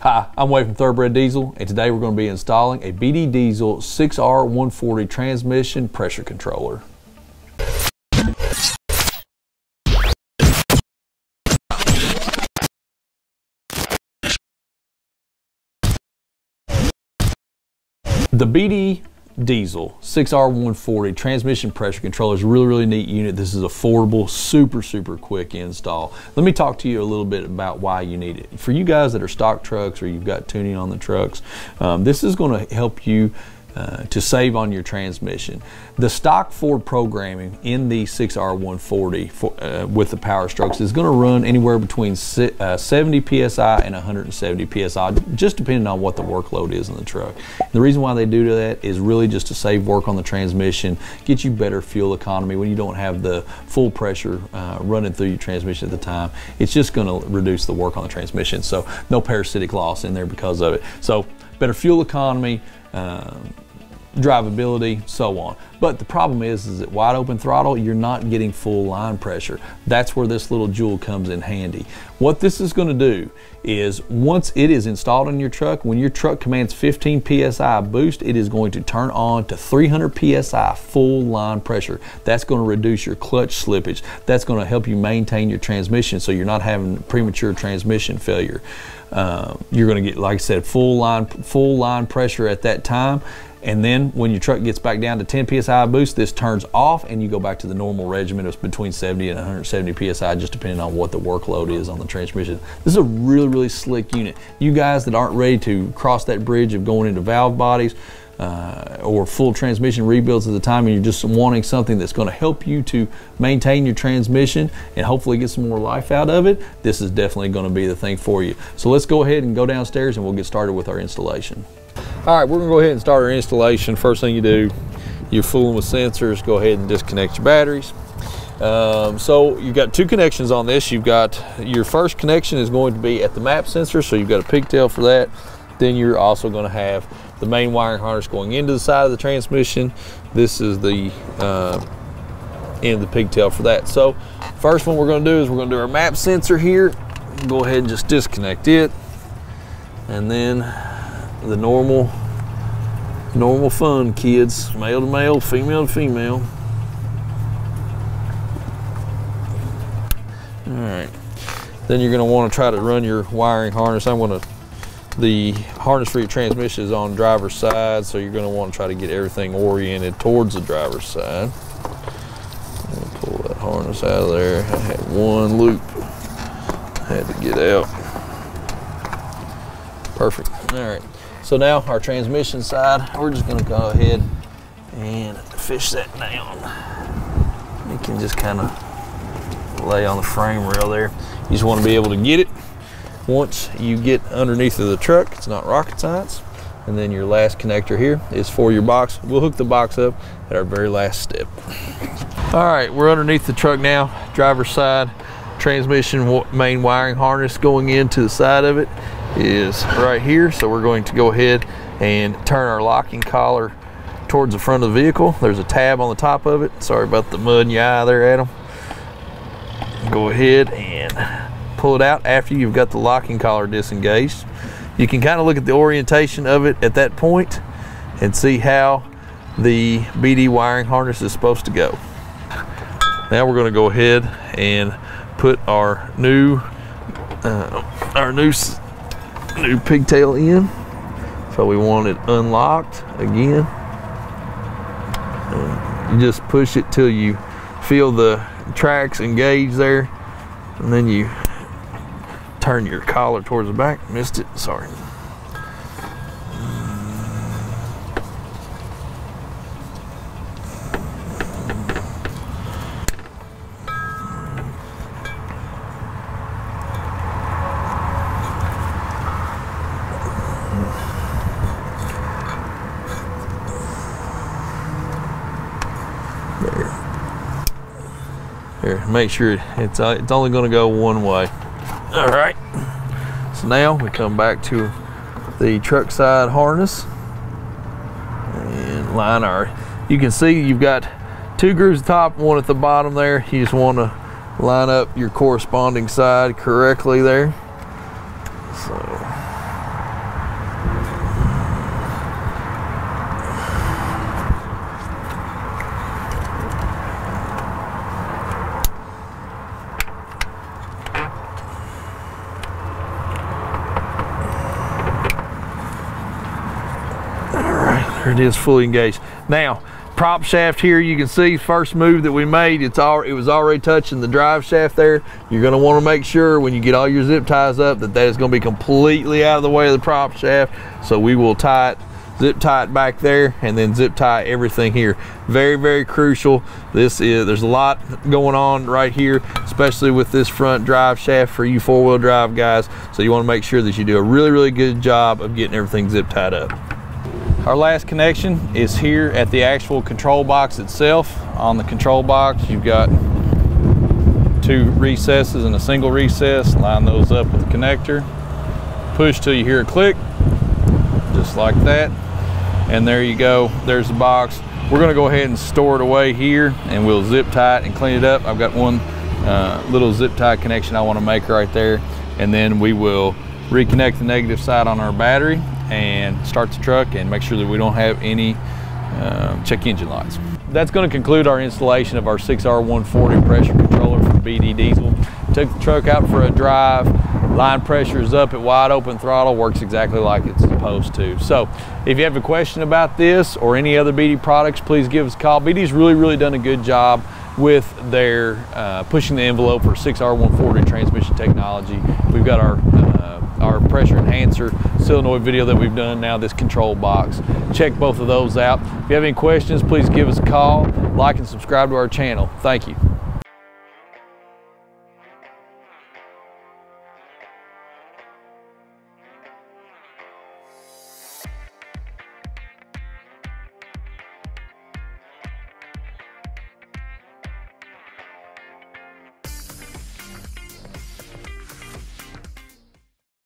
Hi, I'm Wade from Thoroughbred Diesel, and today we're going to be installing a BD Diesel 6R140 transmission pressure controller. The BD diesel 6R140 transmission pressure controller is really really neat unit. This is affordable super super quick install. Let me talk to you a little bit about why you need it. For you guys that are stock trucks or you've got tuning on the trucks um, this is going to help you uh, to save on your transmission. The stock Ford programming in the 6R140 for, uh, with the Power Strokes is going to run anywhere between uh, 70 psi and 170 psi, just depending on what the workload is in the truck. The reason why they do that is really just to save work on the transmission, get you better fuel economy when you don't have the full pressure uh, running through your transmission at the time. It's just going to reduce the work on the transmission. So no parasitic loss in there because of it. So better fuel economy. Um, drivability, so on. But the problem is, is that wide open throttle, you're not getting full line pressure. That's where this little jewel comes in handy. What this is gonna do is once it is installed in your truck, when your truck commands 15 PSI boost, it is going to turn on to 300 PSI full line pressure. That's gonna reduce your clutch slippage. That's gonna help you maintain your transmission so you're not having premature transmission failure. Uh, you're going to get, like I said, full line, full line pressure at that time. And then when your truck gets back down to 10 psi boost, this turns off and you go back to the normal regimen of between 70 and 170 psi, just depending on what the workload is on the transmission. This is a really, really slick unit. You guys that aren't ready to cross that bridge of going into valve bodies, uh, or full transmission rebuilds at the time and you're just wanting something that's going to help you to maintain your transmission and hopefully get some more life out of it, this is definitely going to be the thing for you. So let's go ahead and go downstairs and we'll get started with our installation. All right, we're gonna go ahead and start our installation. First thing you do, you're fooling with sensors, go ahead and disconnect your batteries. Um, so you've got two connections on this. You've got your first connection is going to be at the map sensor, so you've got a pigtail for that. Then you're also going to have the main wiring harness going into the side of the transmission. This is the uh, end of the pigtail for that. So first one we're going to do is we're going to do our map sensor here. Go ahead and just disconnect it. And then the normal normal fun kids male to male female to female. All right. Then you're going to want to try to run your wiring harness. I'm to the harness for your transmission is on driver's side so you're going to want to try to get everything oriented towards the driver's side. Pull that harness out of there. I had one loop. I had to get out. Perfect. All right so now our transmission side, we're just gonna go ahead and fish that down. You can just kind of lay on the frame rail there. You just wanna be able to get it. Once you get underneath of the truck, it's not rocket science. And then your last connector here is for your box. We'll hook the box up at our very last step. All right, we're underneath the truck now, driver's side, transmission main wiring harness going into the side of it is right here. So we're going to go ahead and turn our locking collar towards the front of the vehicle. There's a tab on the top of it. Sorry about the mud in your eye there, Adam. Go ahead and pull it out after you've got the locking collar disengaged. You can kind of look at the orientation of it at that point and see how the BD wiring harness is supposed to go. Now we're going to go ahead and put our new uh, our new new pigtail in. So we want it unlocked again. Uh, you just push it till you feel the tracks engage there. And then you turn your collar towards the back. Missed it, sorry. Make sure it's, uh, it's only gonna go one way. All right, so now we come back to the truck side harness and line our, you can see you've got two grooves at the top, one at the bottom there. You just wanna line up your corresponding side correctly there. So There it is, fully engaged. Now, prop shaft here, you can see first move that we made, it's all, it was already touching the drive shaft there. You're gonna wanna make sure when you get all your zip ties up that that is gonna be completely out of the way of the prop shaft. So we will tie it zip tie it back there and then zip tie everything here very very crucial this is there's a lot going on right here especially with this front drive shaft for you four-wheel drive guys so you want to make sure that you do a really really good job of getting everything zip tied up our last connection is here at the actual control box itself. On the control box, you've got two recesses and a single recess. Line those up with the connector. Push till you hear a click, just like that. And there you go, there's the box. We're gonna go ahead and store it away here and we'll zip tie it and clean it up. I've got one uh, little zip tie connection I wanna make right there. And then we will reconnect the negative side on our battery and start the truck and make sure that we don't have any uh, check engine lights. That's going to conclude our installation of our 6R140 pressure controller from BD Diesel. Took the truck out for a drive, line pressure is up at wide open throttle, works exactly like it's supposed to. So if you have a question about this or any other BD products, please give us a call. BD's really, really done a good job with their uh, pushing the envelope for 6R140 transmission technology. We've got our uh, our pressure enhancer solenoid video that we've done now this control box. Check both of those out. If you have any questions please give us a call like and subscribe to our channel. Thank you